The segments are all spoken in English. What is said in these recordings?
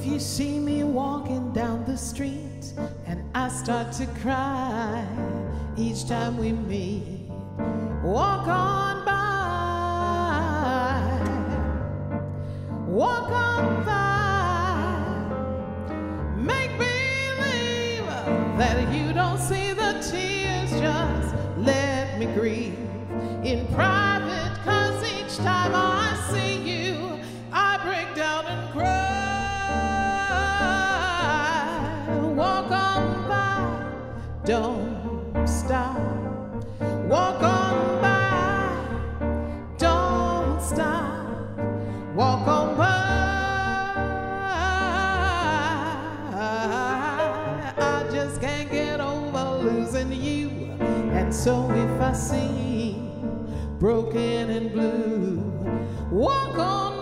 If you see me walking down the street and I start to cry each time we meet, walk on by. Walk on by. Make believe that you don't see the tears. Just let me grieve in private. Cause each time I Don't stop. Walk on by. Don't stop. Walk on by. I just can't get over losing you. And so if I seem broken and blue, walk on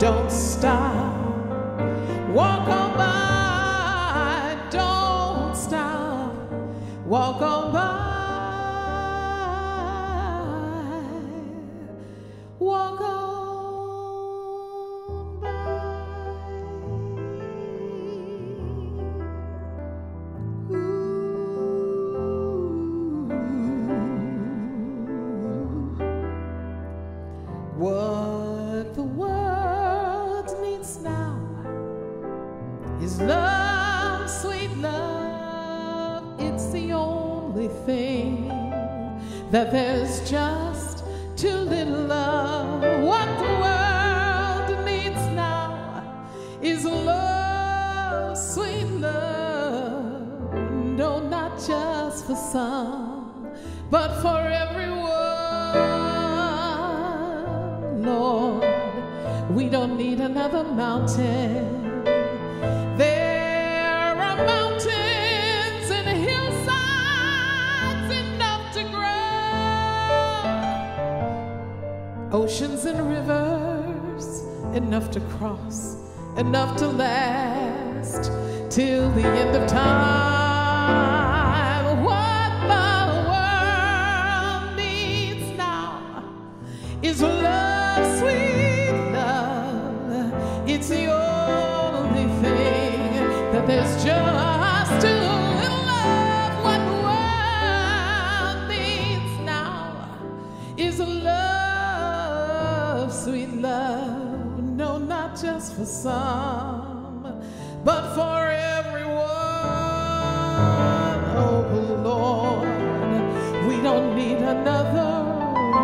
don't stop. Walk on by, The only thing that there's just too little of. What the world needs now is love, sweet love. No, not just for some, but for everyone. Lord, we don't need another mountain. Oceans and rivers enough to cross, enough to last till the end of time. What the world needs now is love, not just for some, but for everyone. Oh Lord, we don't need another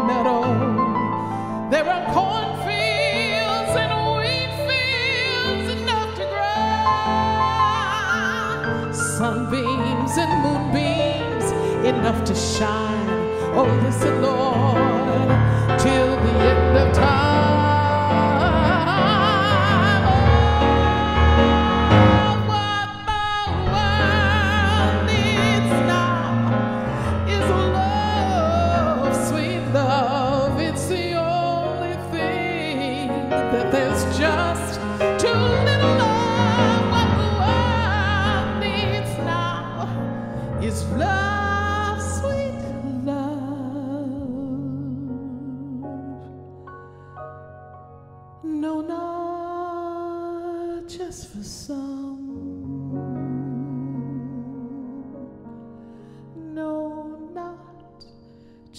meadow. There are cornfields and wheat fields enough to grow. Sunbeams and moonbeams enough to shine. Oh, listen, Lord, till the end of time.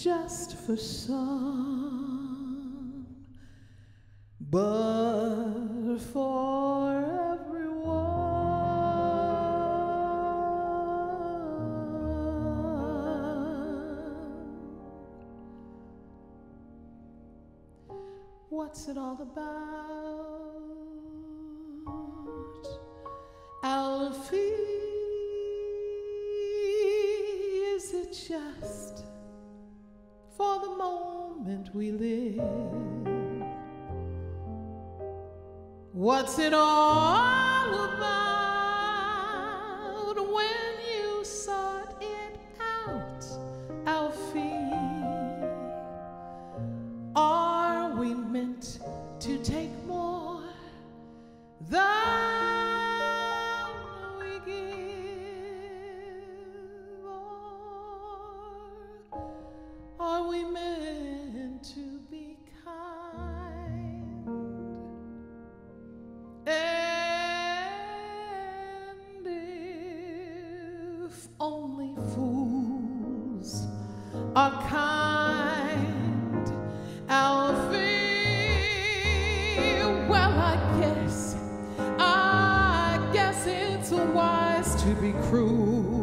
Just for some, but for everyone. What's it all about? Alfie, is it just for the moment we live. What's it all about when you sought it out, Alfie? Are we meant to take? Only fools are kind. Alfie, well, I guess, I guess it's wise to be cruel.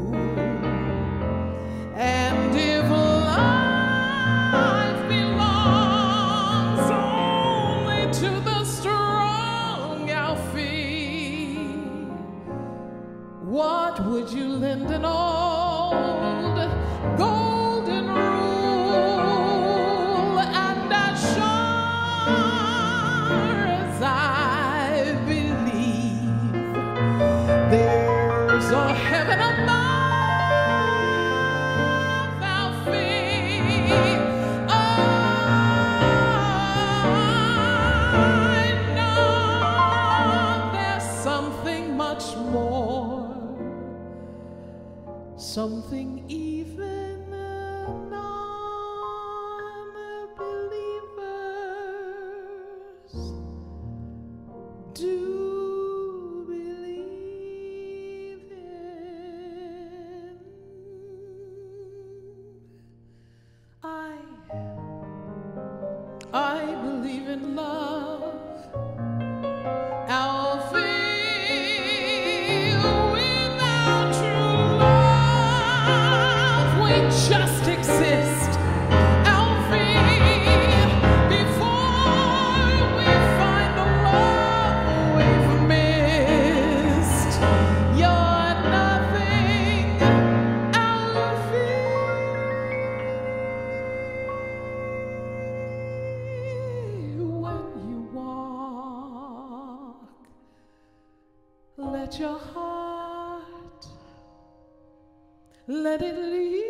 What would you lend an old golden rule? And as sure as I believe there's a heaven above, something even non-believers do believe in. I, I believe in love. Let your heart let it lead